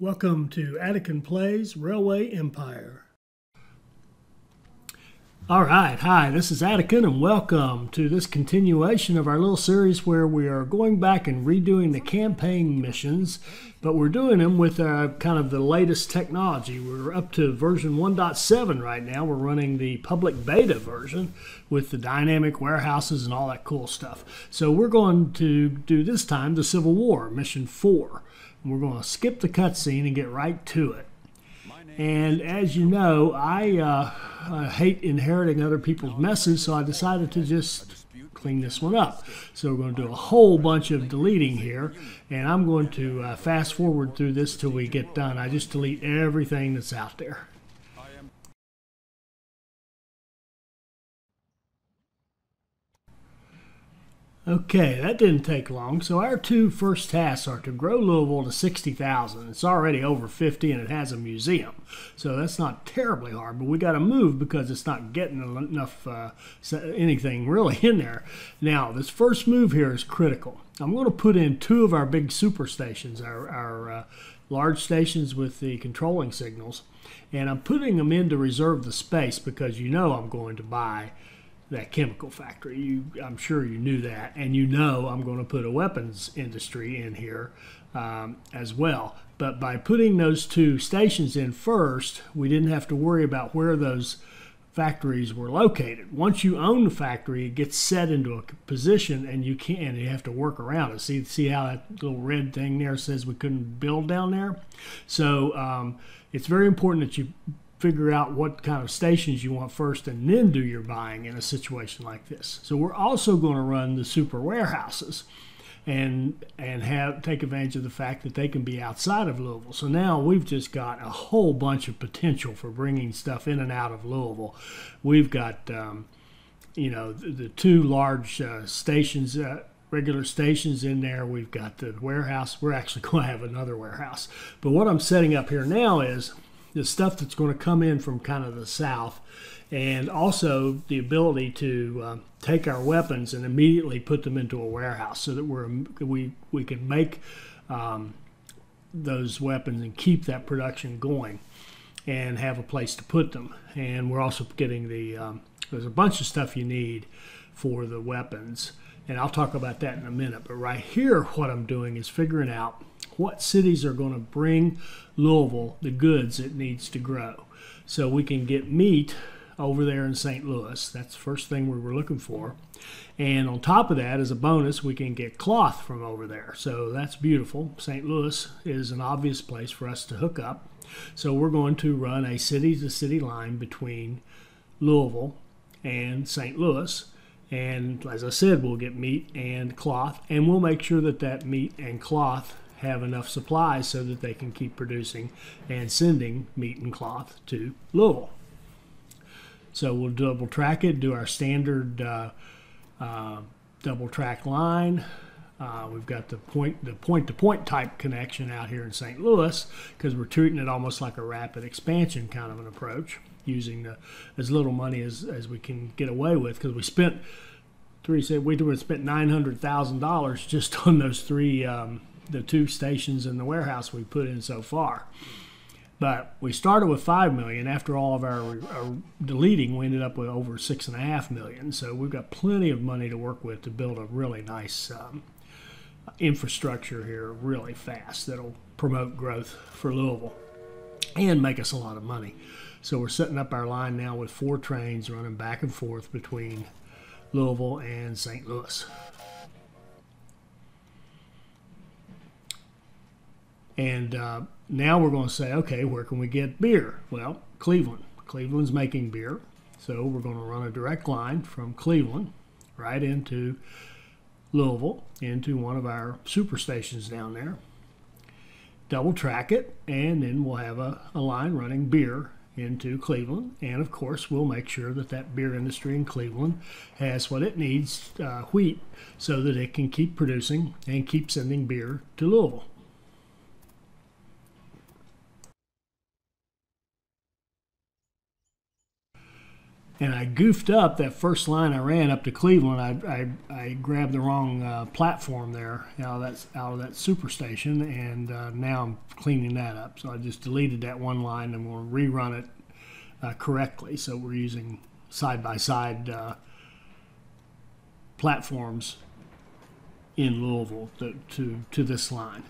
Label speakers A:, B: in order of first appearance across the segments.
A: Welcome to Adekyn Plays Railway Empire. All right, hi, this is Adekyn, and welcome to this continuation of our little series where we are going back and redoing the campaign missions, but we're doing them with uh, kind of the latest technology. We're up to version 1.7 right now. We're running the public beta version with the dynamic warehouses and all that cool stuff. So we're going to do this time the Civil War, mission 4. We're going to skip the cutscene and get right to it. And as you know, I, uh, I hate inheriting other people's messes, so I decided to just clean this one up. So we're going to do a whole bunch of deleting here, and I'm going to uh, fast forward through this till we get done. I just delete everything that's out there. Okay, that didn't take long. So our two first tasks are to grow Louisville to 60,000. It's already over 50 and it has a museum. So that's not terribly hard, but we got to move because it's not getting enough uh, anything really in there. Now, this first move here is critical. I'm going to put in two of our big super stations, our, our uh, large stations with the controlling signals, and I'm putting them in to reserve the space because you know I'm going to buy that chemical factory. You, I'm sure you knew that, and you know I'm going to put a weapons industry in here um, as well. But by putting those two stations in first, we didn't have to worry about where those factories were located. Once you own the factory, it gets set into a position, and you can you have to work around it. See, see how that little red thing there says we couldn't build down there. So um, it's very important that you figure out what kind of stations you want first and then do your buying in a situation like this. So we're also going to run the super warehouses and and have take advantage of the fact that they can be outside of Louisville. So now we've just got a whole bunch of potential for bringing stuff in and out of Louisville. We've got um, you know the, the two large uh, stations. Uh, regular stations in there. We've got the warehouse. We're actually going to have another warehouse. But what I'm setting up here now is the stuff that's going to come in from kind of the south, and also the ability to uh, take our weapons and immediately put them into a warehouse so that we're we we can make um, those weapons and keep that production going and have a place to put them. And we're also getting the um, there's a bunch of stuff you need for the weapons, and I'll talk about that in a minute. But right here, what I'm doing is figuring out what cities are going to bring Louisville the goods it needs to grow. So we can get meat over there in St. Louis. That's the first thing we were looking for. And on top of that, as a bonus, we can get cloth from over there. So that's beautiful. St. Louis is an obvious place for us to hook up. So we're going to run a city to city line between Louisville and St. Louis. And as I said, we'll get meat and cloth, and we'll make sure that that meat and cloth have enough supplies so that they can keep producing and sending meat and cloth to Louisville. So we'll double track it, do our standard uh, uh, double track line. Uh, we've got the point the point to point type connection out here in St. Louis because we're treating it almost like a rapid expansion kind of an approach, using the, as little money as, as we can get away with because we spent three said we spent nine hundred thousand dollars just on those three um, the two stations in the warehouse we put in so far. But we started with five million. After all of our, our, deleting, we ended up with over six and a half million. So we've got plenty of money to work with to build a really nice um, infrastructure here, really fast. That'll promote growth for Louisville and make us a lot of money. So we're setting up our line now with four trains running back and forth between Louisville and St. Louis. And uh, now we're going to say, okay, where can we get beer? Well, Cleveland. Cleveland's making beer. So we're going to run a direct line from Cleveland right into Louisville, into one of our super stations down there. Double track it, and then we'll have a, a line running beer into Cleveland. And of course, we'll make sure that that beer industry in Cleveland has what it needs uh, wheat so that it can keep producing and keep sending beer to Louisville. And I goofed up that first line I ran up to Cleveland. I, I, I grabbed the wrong uh, platform there out of that out of that superstation, and uh, now I'm cleaning that up. So I just deleted that one line and we'll rerun it uh, correctly. So we're using side by side platforms in Louisville to, to, to this line.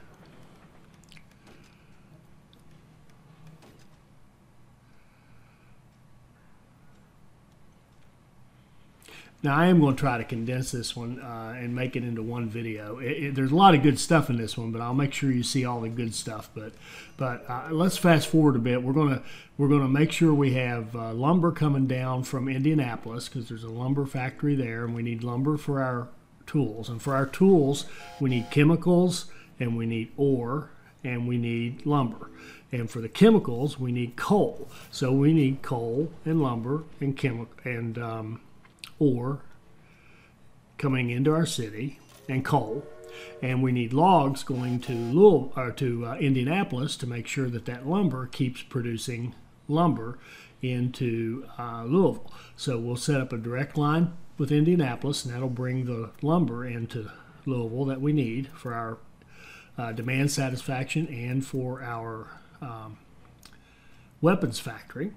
A: Now I am going to try to condense this one uh, and make it into one video. It, it, there's a lot of good stuff in this one, but I'll make sure you see all the good stuff. But but uh, let's fast forward a bit. We're gonna we're gonna make sure we have uh, lumber coming down from Indianapolis because there's a lumber factory there, and we need lumber for our tools. And for our tools, we need chemicals and we need ore and we need lumber. And for the chemicals, we need coal. So we need coal and lumber and chemical and um, ore coming into our city and coal. And we need logs going to Louisville, or to uh, Indianapolis to make sure that that lumber keeps producing lumber into uh, Louisville. So we'll set up a direct line with Indianapolis, and that'll bring the lumber into Louisville that we need for our uh, demand satisfaction and for our um, weapons factory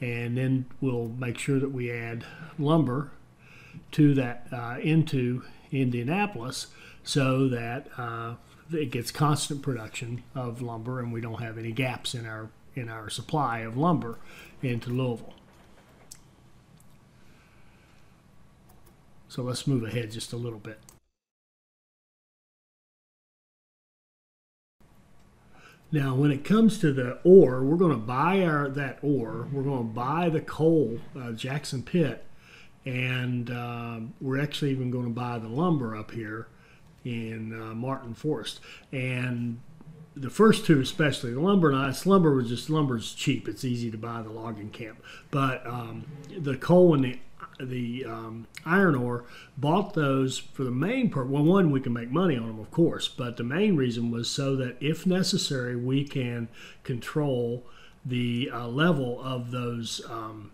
A: and then we'll make sure that we add lumber to that uh, into Indianapolis so that uh, it gets constant production of lumber and we don't have any gaps in our in our supply of lumber into Louisville. So let's move ahead just a little bit. Now, when it comes to the ore, we're going to buy our that ore. We're going to buy the coal, uh, Jackson Pit, and uh, we're actually even going to buy the lumber up here in uh, Martin Forest. And the first two, especially the lumber, and lumber was just lumber's cheap. It's easy to buy the logging camp, but um, the coal and the the um, iron ore, bought those for the main purpose. Well, one, we can make money on them, of course, but the main reason was so that if necessary, we can control the uh, level of those um,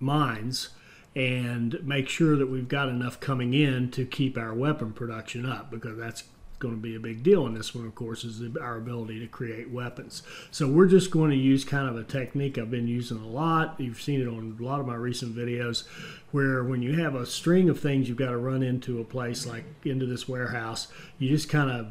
A: mines and make sure that we've got enough coming in to keep our weapon production up because that's going to be a big deal in this one, of course, is our ability to create weapons. So we're just going to use kind of a technique I've been using a lot. You've seen it on a lot of my recent videos, where when you have a string of things you've got to run into a place like into this warehouse, you just kind of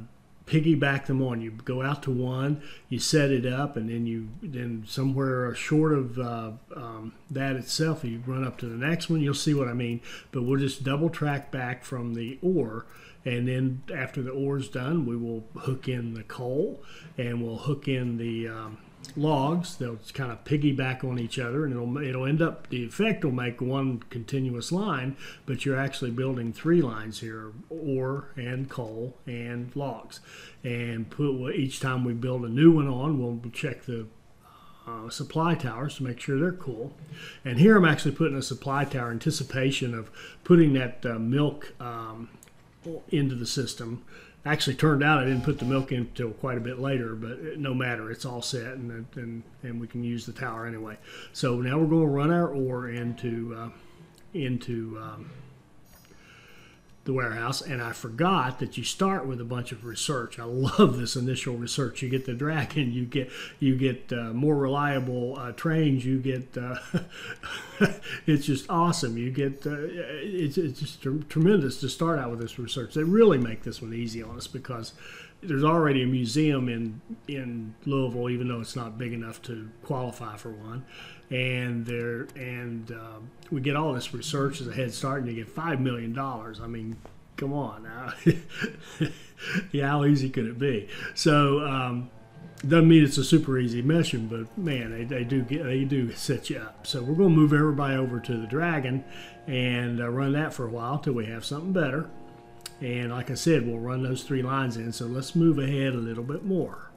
A: piggyback them on. You go out to one, you set it up, and then you then somewhere short of uh, um, that itself, you run up to the next one. You'll see what I mean. But we'll just double track back from the ore and then after the ore's done, we will hook in the coal and we'll hook in the um, logs. They'll kind of piggyback on each other, and it'll it'll end up the effect will make one continuous line, but you're actually building three lines here: ore and coal and logs. And put each time we build a new one on, we'll check the uh, supply towers to make sure they're cool. And here I'm actually putting a supply tower anticipation of putting that uh, milk um, into the system. Actually, turned out I didn't put the milk in until quite a bit later, but no matter, it's all set, and and and we can use the tower anyway. So now we're going to run our ore into uh, into um, the warehouse, and I forgot that you start with a bunch of research. I love this initial research. You get the dragon, you get you get uh, more reliable uh, trains, you get uh, it's just awesome. You get uh, it's, it's just tremendous to start out with this research. They really make this one easy on us because there's already a museum in in Louisville, even though it's not big enough to qualify for one. And there and uh, we get all this research as a head start, and you get five million dollars. I mean, come on now. yeah, how easy could it be? So. Um, doesn't mean it's a super easy mission, but man, they, they do get they do set you up. So we're going to move everybody over to the Dragon and uh, run that for a while till we have something better. And like I said, we'll run those three lines in. So let's move ahead a little bit more.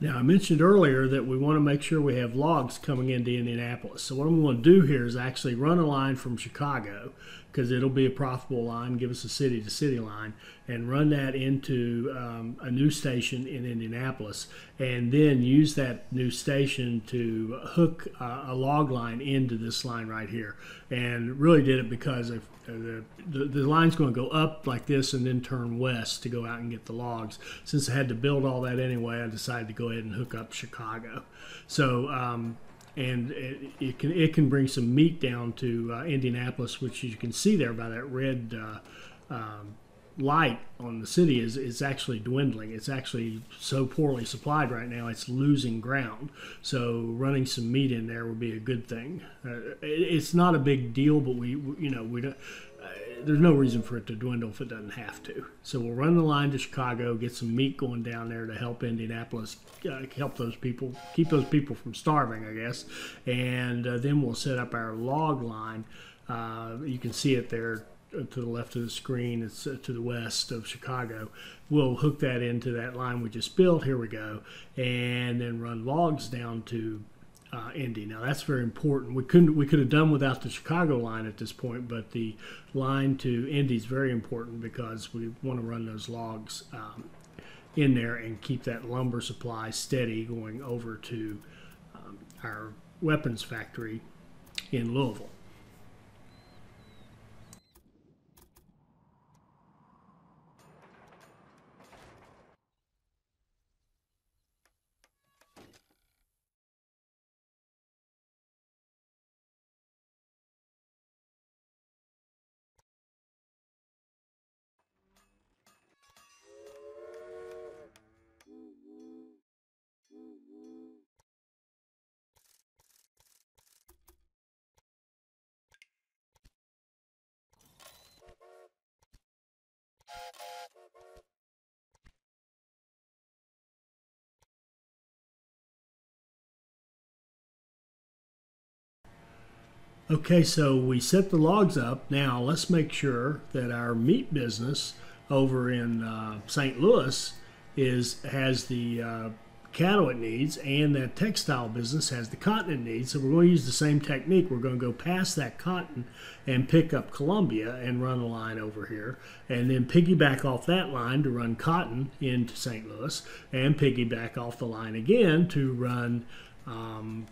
A: Now, I mentioned earlier that we want to make sure we have logs coming into Indianapolis. So, what I'm going to do here is actually run a line from Chicago because it'll be a profitable line, give us a city to city line, and run that into um, a new station in Indianapolis, and then use that new station to hook uh, a log line into this line right here. And really did it because uh, the, the, the line's going to go up like this and then turn west to go out and get the logs. Since I had to build all that anyway, I decided to go ahead and hook up Chicago. So um, and it, it, can it can bring some meat down to uh, Indianapolis, which you can see there by that red uh, um, light on the city is is actually dwindling. It's actually so poorly supplied right now; it's losing ground. So running some meat in there would be a good thing. Uh, it, it's not a big deal, but we you know we don't there's no reason for it to dwindle if it doesn't have to. So we'll run the line to Chicago, get some meat going down there to help Indianapolis, uh, help those people, keep those people from starving, I guess. And uh, then we'll set up our log line. Uh, you can see it there uh, to the left of the screen. It's uh, to the west of Chicago. We'll hook that into that line we just built. Here we go. And then run logs down to uh, Indy. Now that's very important. We couldn't we could have done without the Chicago line at this point, but the line to Indy is very important because we want to run those logs um, in there and keep that lumber supply steady going over to um, our weapons factory in Louisville. Okay, so we set the logs up. Now let's make sure that our meat business over in uh, St. Louis is has the uh, cattle it needs, and that textile business has the cotton it needs. So we're going to use the same technique. We're going to go past that cotton and pick up Columbia and run a line over here, and then piggyback off that line to run cotton into St. Louis, and piggyback off the line again to run. Um,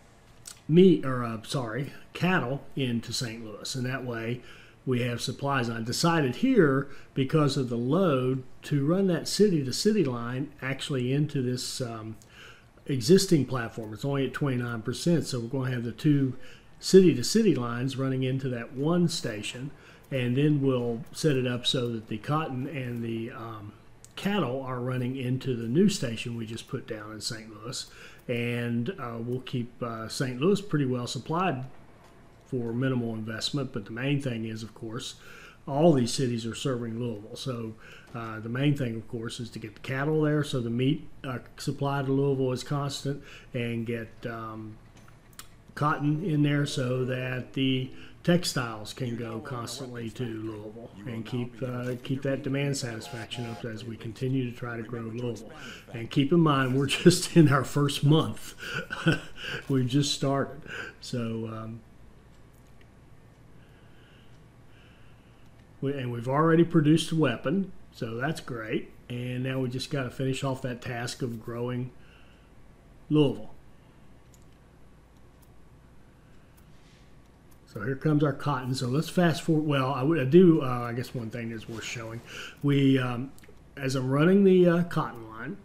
A: meat or uh, sorry cattle into St. Louis, and that way we have supplies. I decided here because of the load to run that city to city line actually into this um, existing platform. It's only at 29%, so we're going to have the two city to city lines running into that one station, and then we'll set it up so that the cotton and the um, cattle are running into the new station we just put down in St. Louis and uh, we'll keep uh, St. Louis pretty well supplied for minimal investment. But the main thing is, of course, all these cities are serving Louisville. So uh, the main thing, of course, is to get the cattle there so the meat uh, supply to Louisville is constant and get um, cotton in there so that the textiles can go constantly to Louisville and keep uh, keep that demand satisfaction up as we continue to try to grow Louisville. And keep in mind, we're just in our first month. We've just started, so. Um, we, and we've already produced a weapon, so that's great. And now we just got to finish off that task of growing Louisville. So here comes our cotton. So let's fast forward. Well, I, would, I do. Uh, I guess one thing is worth showing. We, um, as I'm running the uh, cotton line,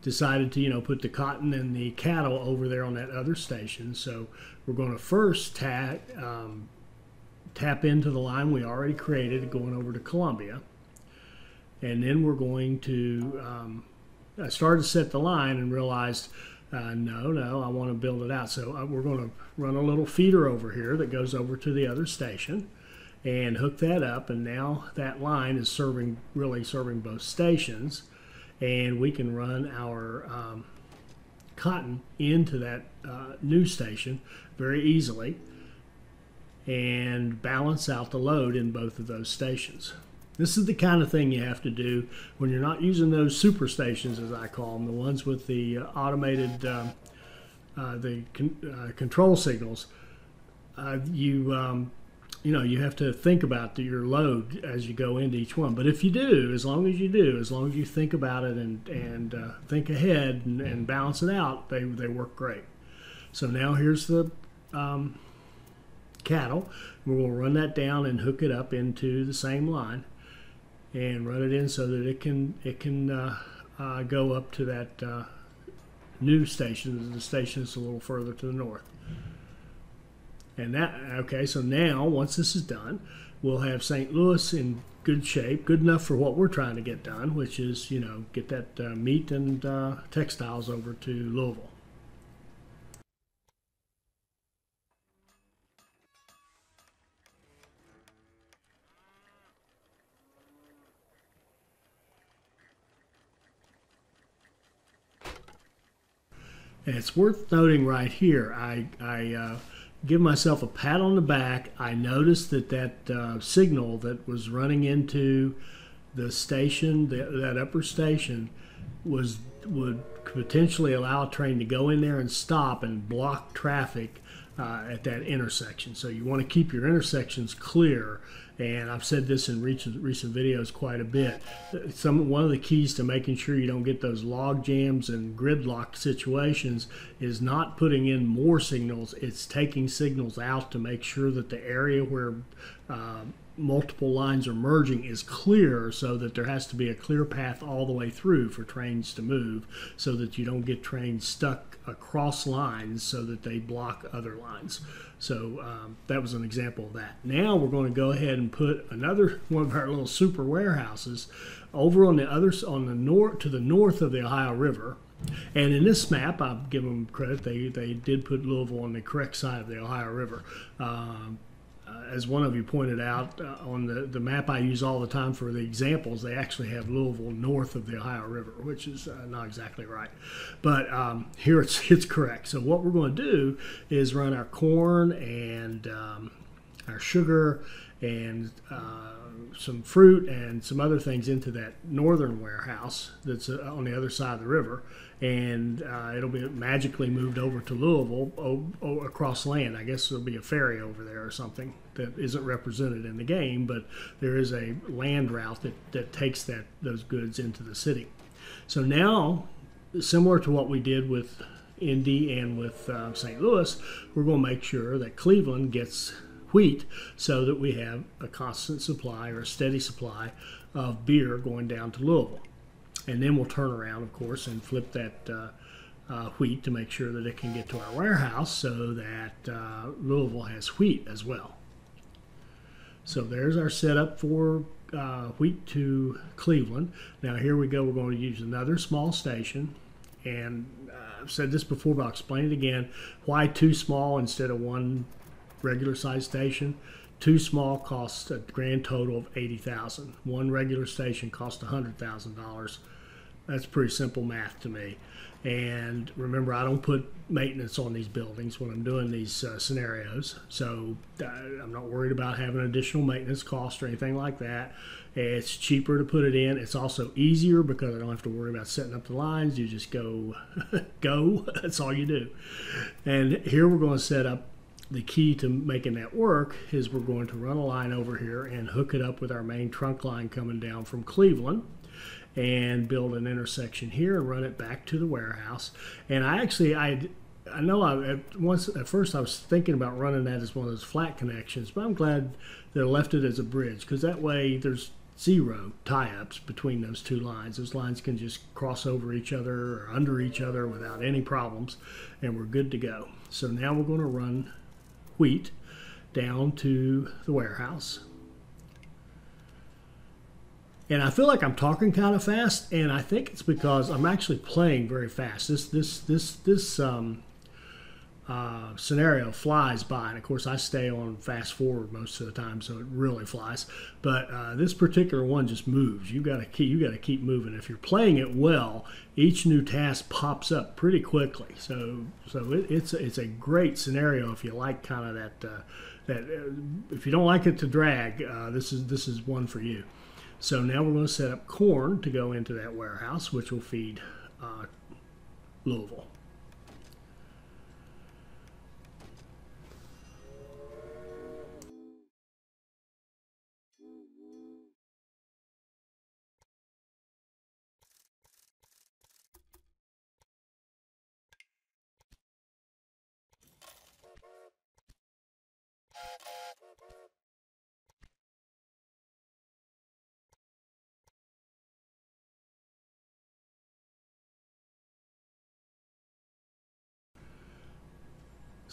A: decided to you know put the cotton and the cattle over there on that other station. So we're going to first tap um, tap into the line we already created, going over to Columbia, and then we're going to. Um, I started to set the line and realized uh, no, no, I want to build it out. So uh, we're going to run a little feeder over here that goes over to the other station and hook that up. And now that line is serving, really serving both stations. And we can run our um, cotton into that uh, new station very easily and balance out the load in both of those stations. This is the kind of thing you have to do when you're not using those super stations, as I call them, the ones with the uh, automated um, uh, the con- uh, control signals. Uh, you um, you know you have to think about the, your load as you go into each one. But if you do, as long as you do, as long as you think about it and and uh, think ahead and, and, balance it out, they they work great. So now here's the um, cattle. We're going to run that down and hook it up into the same line and run it in so that it can it can uh, uh, go up to that uh, new station. The station is a little further to the north. And that okay, so now once this is done, we'll have St. Louis in good shape, good enough for what we're trying to get done, which is you know get that uh, meat and uh, textiles over to Louisville. And it's worth noting right here, I, I uh, give myself a pat on the back. I noticed that that uh, signal that was running into the station, the, that upper station, was would potentially allow a train to go in there and stop and block traffic uh, at that intersection. So you want to keep your intersections clear and I've said this in recent, recent videos quite a bit. Some one of the keys to making sure you don't get those log jams and gridlock situations is not putting in more signals. It's taking signals out to make sure that the area where uh, multiple lines are merging is clear so that there has to be a clear path all the way through for trains to move so that you don't get trains stuck across lines so that they block other lines. So um, that was an example of that. Now we're going to go ahead and put another one of our little super warehouses over on the other on the north to the north of the Ohio River. And in this map, I'll give them credit. They they did put Louisville on the correct side of the Ohio River. Um, as one of you pointed out uh, on the, the map I use all the time for the examples, they actually have Louisville north of the Ohio River, which is uh, not exactly right. But um, here it's, it's correct. So, what we're going to do is run our corn and um, our sugar and uh, some fruit and some other things into that northern warehouse that's uh, on the other side of the river and uh, it'll be magically moved over to Louisville o- o- across land. I guess there'll be a ferry over there or something that isn't represented in the game, but there is a land route that, that takes that those goods into the city. So now, similar to what we did with Indy and with uh, St. Louis, we're going to make sure that Cleveland gets wheat so that we have a constant supply or a steady supply of beer going down to Louisville and then we'll turn around, of course, and flip that uh, uh, wheat to make sure that it can get to our warehouse so that uh, Louisville has wheat as well. So there's our setup for uh, wheat to Cleveland. Now here we go. We're going to use another small station, and uh, I've said this before, but I'll explain it again. Why two small instead of one regular size station? Two small costs a grand total of eighty thousand. One regular station costs hundred thousand dollars that's pretty simple math to me. And remember, I don't put maintenance on these buildings when I'm doing these uh, scenarios. So uh, I'm not worried about having additional maintenance cost or anything like that. It's cheaper to put it in. It's also easier because I don't have to worry about setting up the lines. You just go, go. That's all you do. And here we're going to set up the key to making that work is we're going to run a line over here and hook it up with our main trunk line coming down from Cleveland and build an intersection here and run it back to the warehouse. And I actually, I, I know I at once at first I was thinking about running that as one of those flat connections, but I'm glad they left it as a bridge because that way there's zero tie-ups between those two lines. Those lines can just cross over each other or under each other without any problems, and we're good to go. So now we're going to run wheat down to the warehouse and I feel like I'm talking kind of fast, and I think it's because I'm actually playing very fast. This this this this um, uh, scenario flies by, and of course I stay on fast forward most of the time, so it really flies. But uh, this particular one just moves. You got to keep you got to keep moving. If you're playing it well, each new task pops up pretty quickly. So so it, it's it's a great scenario if you like kind of that uh, that uh, if you don't like it to drag, uh, this is this is one for you. So now we're going to set up corn to go into that warehouse, which will feed uh, Louisville.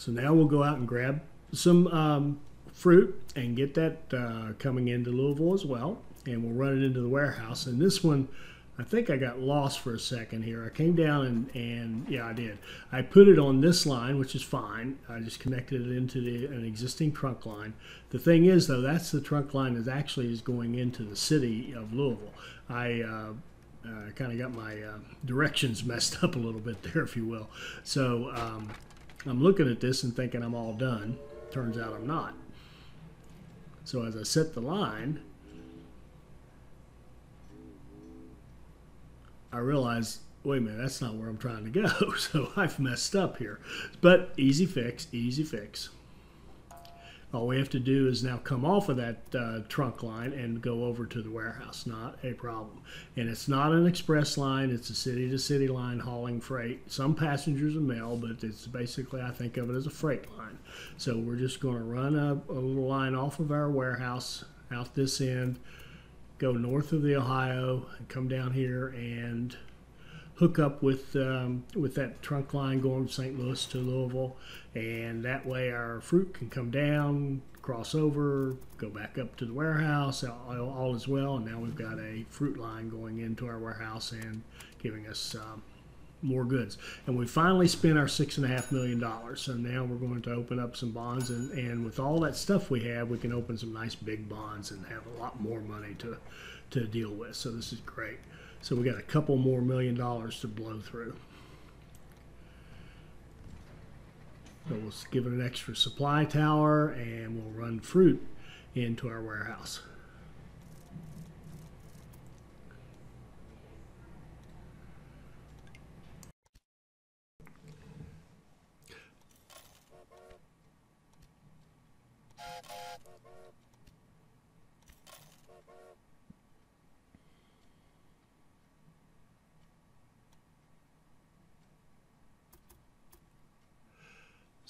A: So now we'll go out and grab some um, fruit and get that uh, coming into Louisville as well. And we'll run it into the warehouse. And this one, I think I got lost for a second here. I came down and, and yeah, I did. I put it on this line, which is fine. I just connected it into the, an existing trunk line. The thing is, though, that's the trunk line that actually is going into the city of Louisville. I uh, uh, kind of got my uh, directions messed up a little bit there, if you will. So um, I'm looking at this and thinking I'm all done. Turns out I'm not. So as I set the line, I realize, wait a minute, that's not where I'm trying to go. So I've messed up here. But easy fix, easy fix. All we have to do is now come off of that uh, trunk line and go over to the warehouse. Not a problem. And it's not an express line, it's a city to city line hauling freight. Some passengers and mail, but it's basically, I think of it as a freight line. So we're just going to run a, a little line off of our warehouse out this end, go north of the Ohio, and come down here and hook up with um, with that trunk line going from St. Louis to Louisville, and that way our fruit can come down, cross over, go back up to the warehouse, all, all as well. And now we've got a fruit line going into our warehouse and giving us um, more goods. And we finally spent our six and a half million dollars. So now we're going to open up some bonds, and, and with all that stuff we have, we can open some nice big bonds and have a lot more money to to deal with. So this is great. So we got a couple more million dollars to blow through. So we'll give it an extra supply tower and we'll run fruit into our warehouse.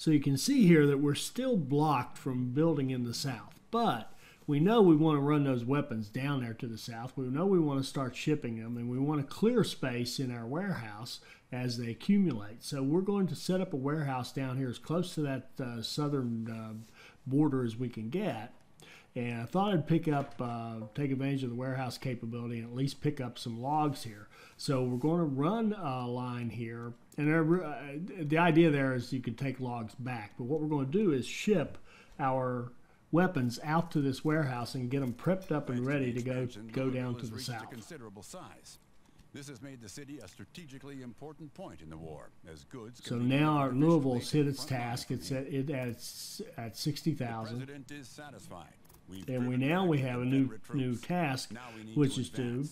A: So you can see here that we're still blocked from building in the south, but we know we want to run those weapons down there to the south. We know we want to start shipping them, and we want to clear space in our warehouse as they accumulate. So we're going to set up a warehouse down here as close to that uh, southern uh, border as we can get. And I thought I'd pick up, uh, take advantage of the warehouse capability and at least pick up some logs here. So we're going to run a line here and uh, the idea there is you could take logs back. But what we're going to do is ship our weapons out to this warehouse and get them prepped up and ready to go go down to the south.
B: considerable size. This has made the city a strategically important point in the war, as goods.
A: So now our Louisville's hit its task. It's at it at, at sixty thousand. And we now we have a new new task, which is to,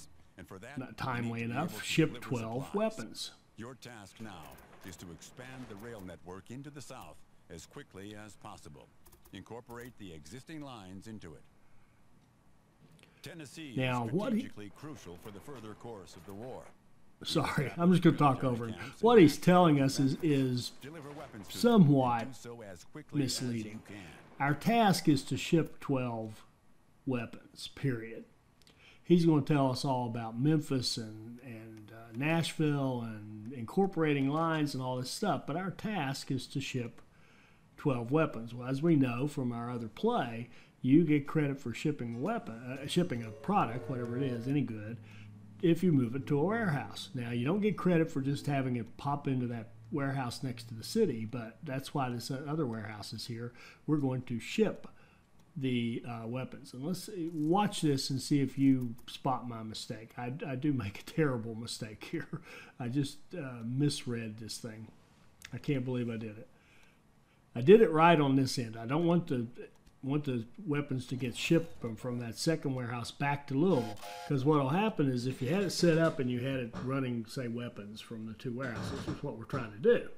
A: not timely enough, ship twelve weapons.
B: Your task now is to expand the rail network into the south as quickly as possible. Incorporate the existing lines into it. Tennessee now, is strategically what he, crucial for the further course of the war.
A: Sorry, I'm just going to talk over him. What he's telling us is, is somewhat misleading. Our task is to ship 12 weapons, period he's going to tell us all about Memphis and, and uh, Nashville and incorporating lines and all this stuff. But our task is to ship 12 weapons. Well, as we know from our other play, you get credit for shipping a weapon, uh, shipping a product, whatever it is, any good, if you move it to a warehouse. Now, you don't get credit for just having it pop into that warehouse next to the city, but that's why this other warehouse is here. We're going to ship the uh, weapons. And let's watch this and see if you spot my mistake. I, I do make a terrible mistake here. I just uh, misread this thing. I can't believe I did it. I did it right on this end. I don't want to want the weapons to get shipped from, from that second warehouse back to Louisville. Because what will happen is if you had it set up and you had it running, say, weapons from the two warehouses, which is what we're trying to do.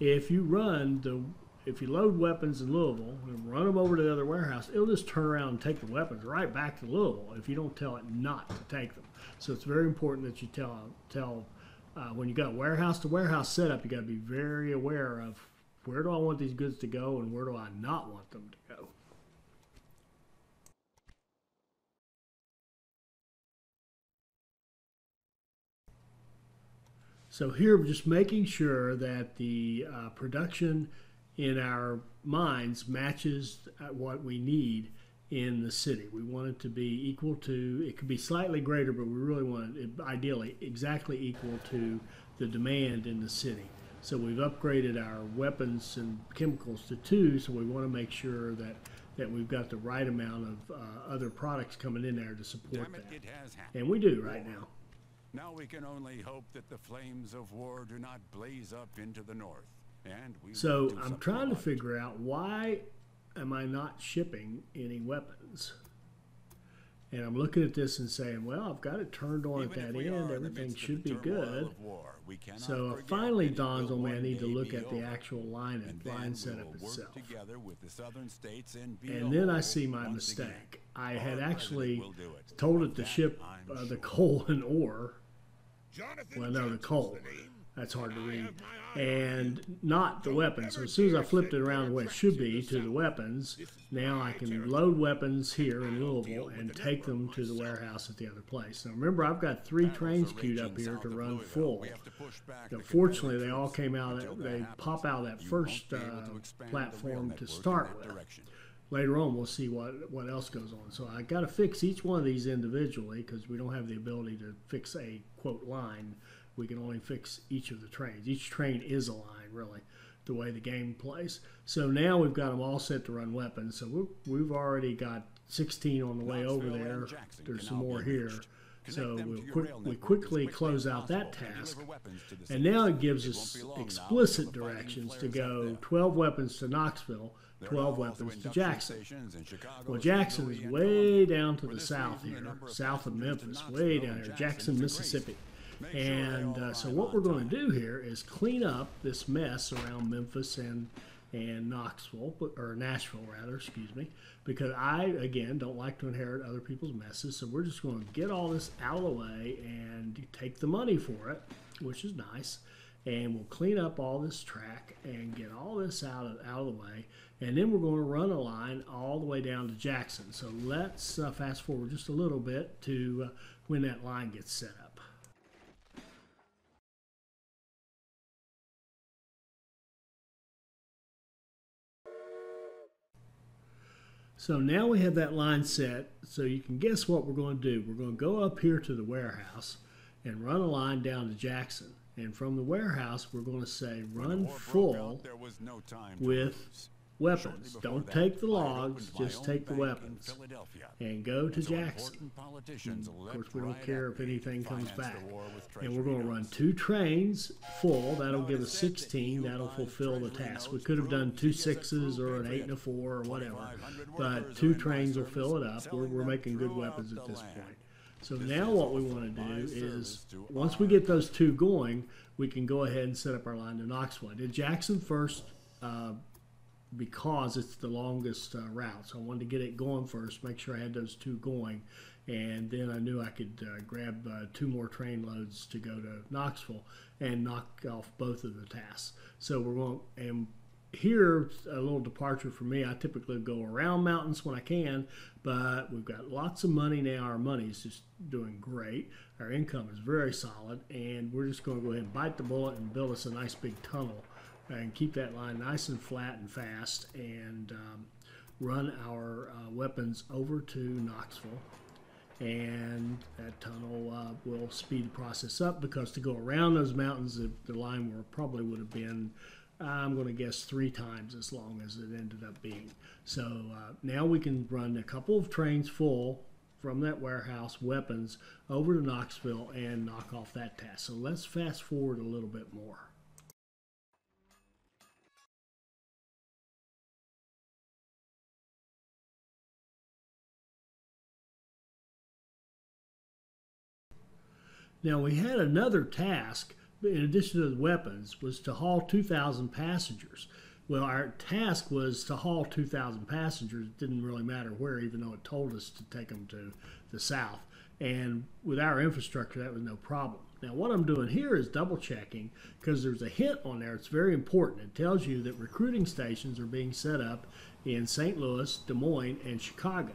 A: If you run the if you load weapons in Louisville and run them over to the other warehouse, it'll just turn around and take the weapons right back to Louisville if you don't tell it not to take them. So it's very important that you tell tell uh, when you got warehouse to warehouse setup, you got to be very aware of where do I want these goods to go and where do I not want them to go. So here, just making sure that the uh, production in our minds matches what we need in the city. We want it to be equal to, it could be slightly greater, but we really want it ideally exactly equal to the demand in the city. So we've upgraded our weapons and chemicals to two, so we want to make sure that, that we've got the right amount of uh, other products coming in there to support
B: it,
A: that.
B: it has.
A: And we do right now.
B: Now we can only hope that the flames of war do not blaze up into the north. And we
A: So I'm trying to figure out why am I not shipping any weapons? And I'm looking at this and saying, well, I've got it turned on
B: Even
A: at that end. Everything should be good.
B: war,
A: So it finally dawns on me I need to look at the actual line
B: And
A: line setup itself.
B: Together with the southern states and
A: And then I see my
B: once again.
A: mistake. I had actually
B: it.
A: told it to ship uh, the coal and ore.
C: Jonathan
A: Well, no, the coal. That's hard to read.
C: have my eye on
A: And not the weapons. So as soon as I flipped it around the way it should be to the weapons, now I can load weapons here in Louisville and take them to the warehouse at the other place. Now remember, I've got three trains queued up here to run full.
B: We have to push back
A: Now, fortunately, they all came out.
B: That
A: They pop out of that first
B: won't be able
A: uh,
B: to expand the rail
A: platform to start with. Later on, we'll see what what else goes on. So I got to fix each one of these individually because we don't have the ability to fix a quote line. We can only fix each of the trains. Each train is a line, really, the way the game plays. So now we've got them all set to run weapons. So we're, we've already got 16 on the way over there. There's some more here. So we'll quick, we quickly close out that task.
B: deliver weapons to the
A: And now it gives us
B: won't be long now
A: explicit
B: until the fighting
A: directions to go 12 weapons to Knoxville, 12 weapons to Jackson.
B: stations in Chicago,
A: Well, Jackson is way down to the south here, south of Memphis, way down here,
B: Jackson,
A: Mississippi.
B: Increasing. Make sure they
A: And uh, so what we're going to do here is clean up this mess around Memphis and and Knoxville, or Nashville rather, excuse me, because I again don't like to inherit other people's messes. So we're just going to get all this out of the way and take the money for it, which is nice. And we'll clean up all this track and get all this out of out of the way, and then we're going to run a line all the way down to Jackson. So let's uh, fast forward just a little bit to uh, when that line gets set up. So now we have that line set. So you can guess what we're going to do. We're going to go up here to the warehouse and run a line down to Jackson. And from the warehouse, we're going to say run full
B: there was no time
A: with. Weapons. Don't
B: that,
A: take the logs, just take the weapons. And go to Jackson.
B: politicians
A: Of course, we don't care if anything comes back. And we're going to run two trains full. That'll give us 16. That'll fulfill the task. We could have done two sixes or an eight and a four or whatever. But two
B: are in my
A: trains will fill it up. We're, we're making good weapons at this point. So now what we want to do is, once we get those two going, we can go ahead and set up our line to Knoxville. I did Jackson first uh, because it's the longest uh, route. So I wanted to get it going first, make sure I had those two going. And then I knew I could uh, grab uh, two more train loads to go to Knoxville and knock off both of the tasks. So we're going, and here a little departure for me. I typically go around mountains when I can, but we've got lots of money now. Our money is just doing great. Our income is very solid, and we're just going to go ahead and bite the bullet and build us a nice big tunnel and keep that line nice and flat and fast, and um, run our uh, weapons over to Knoxville. And that tunnel uh, will speed the process up because to go around those mountains, the, the line will probably would have been I'm going to guess three times as long as it ended up being. So uh, now we can run a couple of trains full from that warehouse, weapons, over to Knoxville and knock off that task. So let's fast forward a little bit more. Now we had another task in addition to the weapons was to haul 2,000 passengers. Well, our task was to haul 2,000 passengers. It didn't really matter where, even though it told us to take them to the south. And with our infrastructure, that was no problem. Now, what I'm doing here is double checking because there's a hint on there. It's very important. It tells you that recruiting stations are being set up in St. Louis, Des Moines, and Chicago.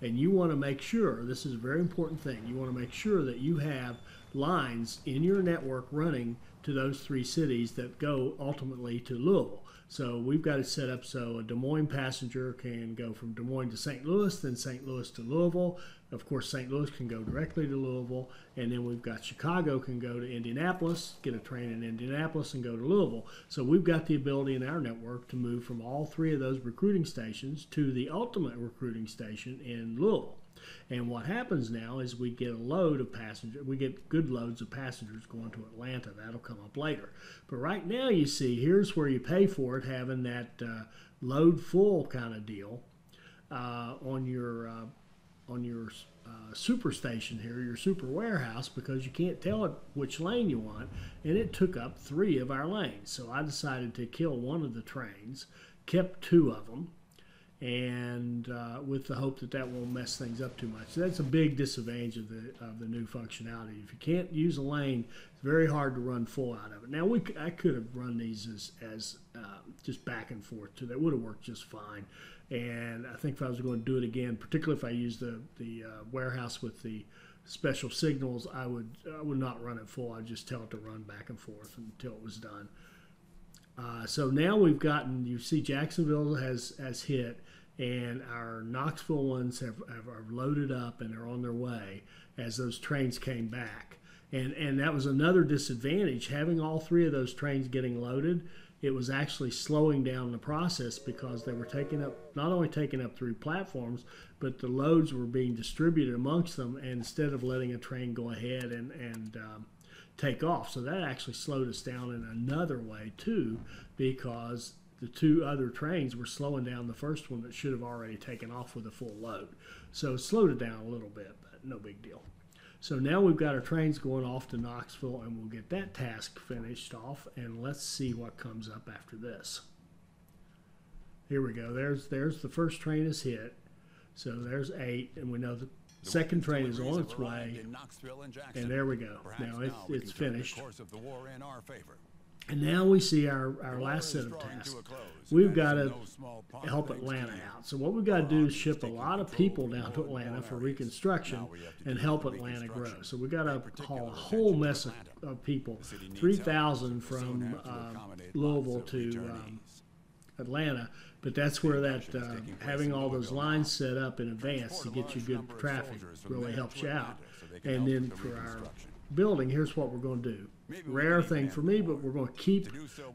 A: And you want to make sure, this is a very important thing, you want to make sure that you have lines in your network running to those three cities that go ultimately to Louisville. So we've got it set up so a Des Moines passenger can go from Des Moines to St. Louis, then St. Louis to Louisville. Of course, St. Louis can go directly to Louisville, and then we've got Chicago can go to Indianapolis, get a train in Indianapolis, and go to Louisville. So we've got the ability in our network to move from all three of those recruiting stations to the ultimate recruiting station in Louisville. And what happens now is we get a load of passengers, we get good loads of passengers going to Atlanta. That'll come up later. But right now, you see, here's where you pay for it, having that uh, load full kind of deal uh, on your uh, on your uh, super station here, your super warehouse, because you can't tell it which lane you want. And it took up three of our lanes. So I decided to kill one of the trains, kept two of them and uh, with the hope that that won't mess things up too much. So that's a big disadvantage of the of the new functionality. If you can't use a lane, it's very hard to run full out of it. Now we I could have run these as as uh, just back and forth too. That would have worked just fine. And I think if I was going to do it again, particularly if I used the the uh, warehouse with the special signals, I would I would not run it full. I'd just tell it to run back and forth until it was done. Uh, so now we've gotten, you see Jacksonville has, has hit, and our Knoxville ones have, have are loaded up and are on their way as those trains came back. And, and that was another disadvantage. Having all three of those trains getting loaded, it was actually slowing down the process because they were taking up, not only taking up three platforms, but the loads were being distributed amongst them. And instead of letting a train go ahead and, and um, take off. So that actually slowed us down in another way too, because the two other trains were slowing down the first one that should have already taken off with a full load. So it slowed it down a little bit, but no big deal. So now we've got our trains going off to Knoxville and we'll get that task finished off and let's see what comes up after this. Here we go. There's there's the first train is hit. So there's eight and we know the second train is on its way. And there we go. Now it's, it's finished. And now we see our, our last set of tasks. We've got to help Atlanta out. So what we've got to do is ship a lot of people down to Atlanta for reconstruction and help Atlanta grow. So we've got to haul a whole mess of, of people, 3,000 from uh, Louisville to um, Atlanta. But that's where that uh, having all those lines set up in advance to get you good traffic really helps you out. And then for our building, here's what we're going to do. Rare thing for me, but we're going to keep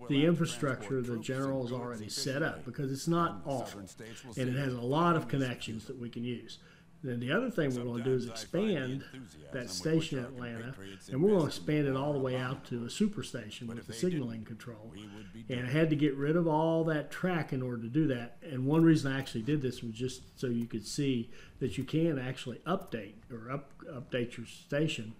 A: the infrastructure the general has already set up because it's not awful. And it has a lot of connections that we can use. Then the other thing we're going to do is expand that station in Atlanta, and we're going to expand it all the way out to a superstation with the signaling control. And I had to get rid of all that track in order to do that. And one reason I actually did this was just so you could see that you can actually update or up, update your station,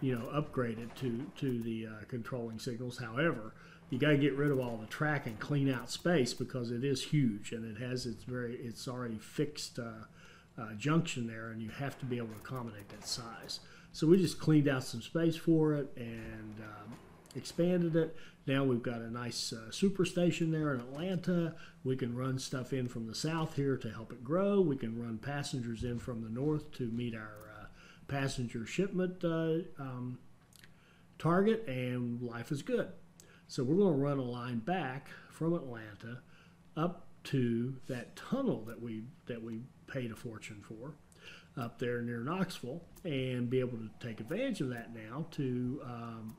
A: you know, upgrade it to to the uh, controlling signals. However, you got to get rid of all the track and clean out space because it is huge and it has its very it's already fixed. Uh, uh, junction there, and you have to be able to accommodate that size. So we just cleaned out some space for it and um, expanded it. Now we've got a nice uh, super station there in Atlanta. We can run stuff in from the south here to help it grow. We can run passengers in from the north to meet our uh, passenger shipment uh, um, target, and life is good. So we're going to run a line back from Atlanta up to that tunnel that we that we paid a fortune for up there near Knoxville and be able to take advantage of that now to um,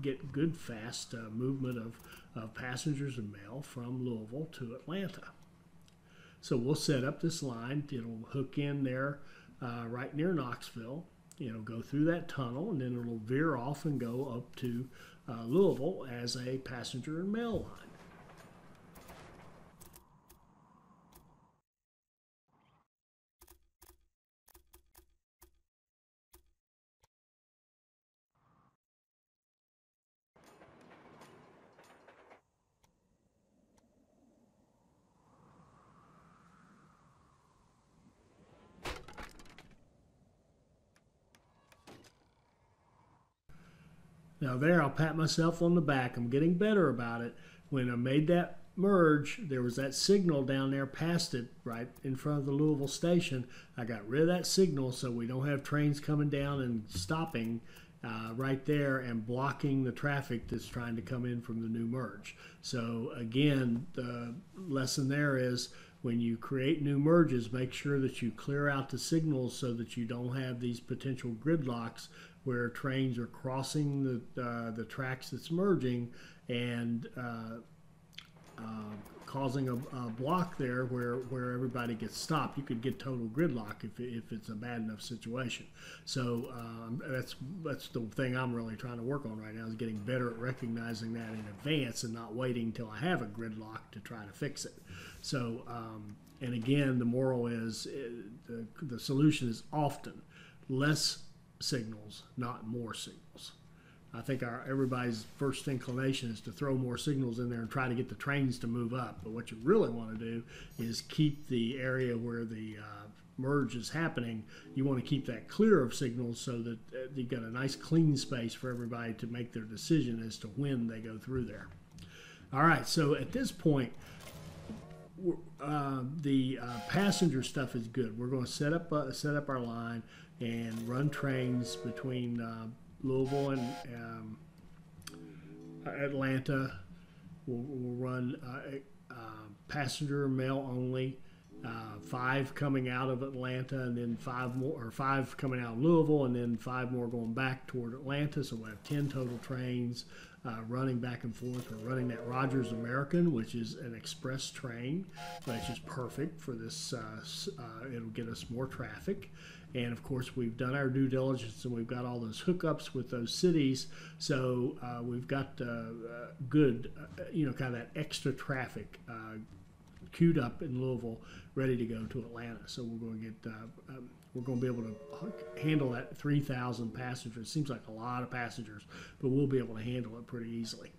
A: get good, fast uh, movement of, of passengers and mail from Louisville to Atlanta. So we'll set up this line. It'll hook in there uh, right near Knoxville. It'll go through that tunnel and then it'll veer off and go up to uh, Louisville as a passenger and mail line. Now, there, I'll pat myself on the back. I'm getting better about it. When I made that merge, there was that signal down there past it, right in front of the Louisville station. I got rid of that signal so we don't have trains coming down and stopping uh, right there and blocking the traffic that's trying to come in from the new merge. So, again, the lesson there is when you create new merges, make sure that you clear out the signals so that you don't have these potential gridlocks where trains are crossing the, uh, the tracks that's merging and uh, uh, causing a, a, block there where, where everybody gets stopped. You could get total gridlock if, if it's a bad enough situation. So um, that's that's the thing I'm really trying to work on right now is getting better at recognizing that in advance and not waiting until I have a gridlock to try to fix it. So um, and again, the moral is uh, the, the solution is often less signals, not more signals. I think our everybody's first inclination is to throw more signals in there and try to get the trains to move up. But what you really want to do is keep the area where the uh, merge is happening. You want to keep that clear of signals so that uh, you've got a nice clean space for everybody to make their decision as to when they go through there. All right, so at this point, uh, the uh, passenger stuff is good. We're going to set up uh, set up our line and run trains between uh, Louisville and um, Atlanta. We'll, we'll run uh, passenger mail only. Five coming out of Atlanta, and then five more, or five coming out of Louisville, and then five more going back toward Atlanta. So we have ten total trains uh, running back and forth. We're running that Rogers American, which is an express train, which is perfect for this. Uh, uh, it'll get us more traffic. And of course, we've done our due diligence and we've got all those hookups with those cities. So uh, we've got uh, uh, good, uh, you know, kind of that extra traffic queued up in Louisville, ready to go to Atlanta. So we're going to get, um, we're going to be able to handle that 3,000 passengers. Seems like a lot of passengers, but we'll be able to handle it pretty easily.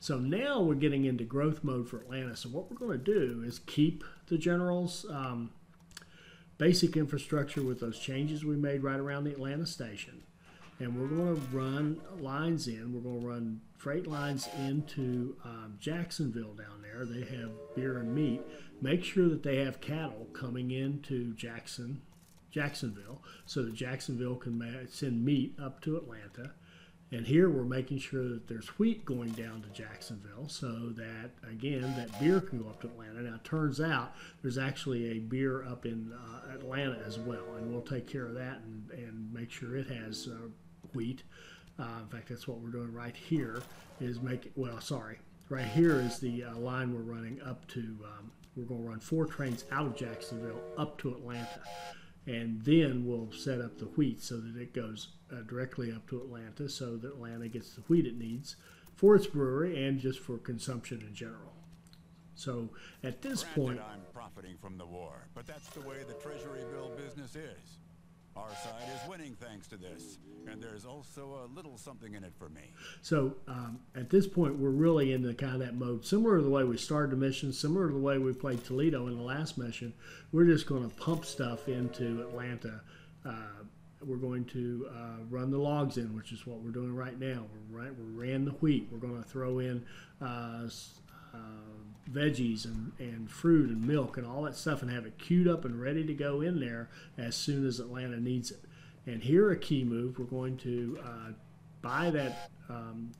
A: So now we're getting into growth mode for Atlanta. So what we're going to do is keep the generals. Um, basic infrastructure with those changes we made right around the Atlanta station. And we're going to run lines in. We're going to run freight lines into um, Jacksonville down there. They have beer and meat. Make sure that they have cattle coming into Jackson, Jacksonville, so that Jacksonville can send meat up to Atlanta. And here we're making sure that there's wheat going down to Jacksonville so that, again, that beer can go up to Atlanta. Now, it turns out there's actually a beer up in uh, Atlanta as well, and we'll take care of that and, and make sure it has uh, wheat. Uh, in fact, that's what we're doing right here is make well, sorry. Right here is the uh, line we're running up to, um, we're going to run four trains out of Jacksonville up to Atlanta and then we'll set up the wheat so that it goes uh, directly up to Atlanta so that Atlanta gets the wheat it needs for its brewery and just for consumption in general. So at this
B: Granted,
A: point,
B: I'm profiting from the war, but that's the way the Treasury bill business is. Our side is winning thanks to this, and there's also a little something in it for me.
A: So um, at this point, we're really in the kind of that mode, similar to the way we started the mission, similar to the way we played Toledo in the last mission. We're just going to pump stuff into Atlanta. Uh, we're going to uh, run the logs in, which is what we're doing right now. We're right, we ran the wheat. We're going to throw in uh, uh, veggies and, and fruit and milk and all that stuff and have it queued up and ready to go in there as soon as Atlanta needs it. And here a key move, we're going to uh, buy that um,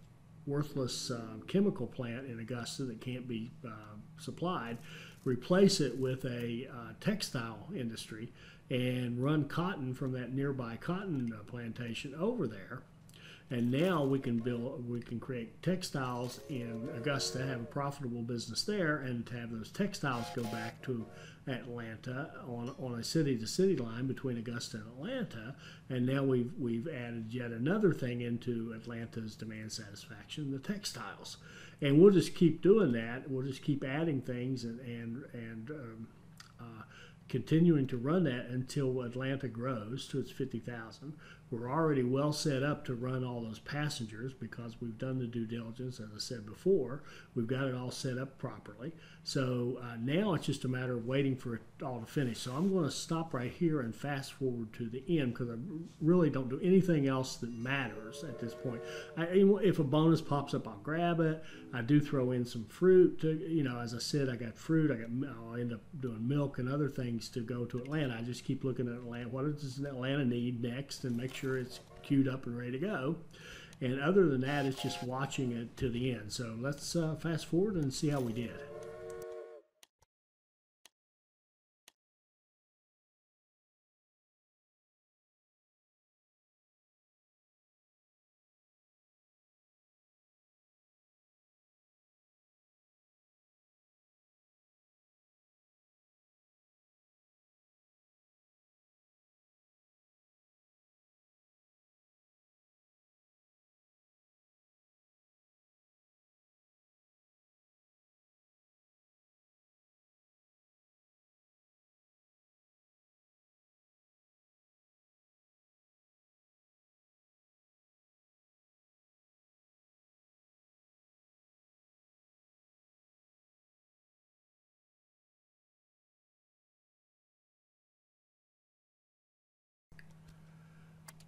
A: worthless uh, chemical plant in Augusta that can't be uh, supplied, replace it with a uh, textile industry, and run cotton from that nearby cotton uh, plantation over there and now we can build, we can create textiles in Augusta, have a profitable business there, and to have those textiles go back to Atlanta on, on a city to city line between Augusta and Atlanta. And now we've, we've added yet another thing into Atlanta's demand satisfaction, the textiles. And we'll just keep doing that. We'll just keep adding things and, and, and um, uh, continuing to run that until Atlanta grows to its 50,000. We're already well set up to run all those passengers because we've done the due diligence, as I said before. We've got it all set up properly. So uh, now it's just a matter of waiting for it all to finish. So I'm going to stop right here and fast forward to the end because I really don't do anything else that matters at this point. I, if a bonus pops up, I'll grab it. I do throw in some fruit. To, you know, as I said, I got fruit. I got. I'll end up doing milk and other things to go to Atlanta. I just keep looking at Atlanta. What does Atlanta need next, and make sure it's queued up and ready to go. And other than that, it's just watching it to the end. So let's uh, fast forward and see how we did.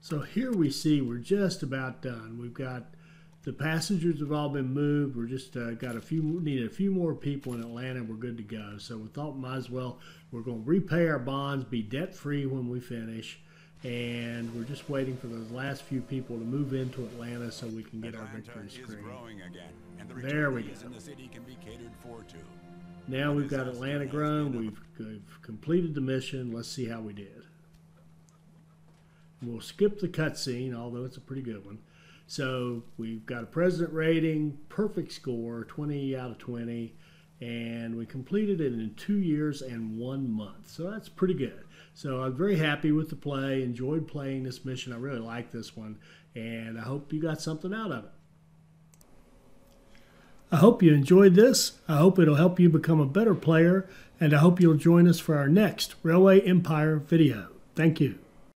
A: So here we see we're just about done. We've got the passengers have all been moved. We're just uh, got a few needed a few more people in Atlanta. We're good to go. So we thought might as well we're going to repay our bonds, be debt free when we finish, and we're just waiting for those last few people to move into Atlanta so we can get
B: Atlanta
A: our victory screen.
B: again, and the
A: There we go.
B: the city can be catered for too.
A: Now we've got Atlanta grown. We've, we've completed the mission. Let's see how we did. We'll skip the cutscene, although it's a pretty good one. So we've got a president rating, perfect score, 20 out of 20, and we completed it in two years and one month. So that's pretty good. So I'm very happy with the play. Enjoyed playing this mission. I really like this one, and I hope you got something out of it. I hope you enjoyed this. I hope it'll help you become a better player, and I hope you'll join us for our next Railway Empire video. Thank you.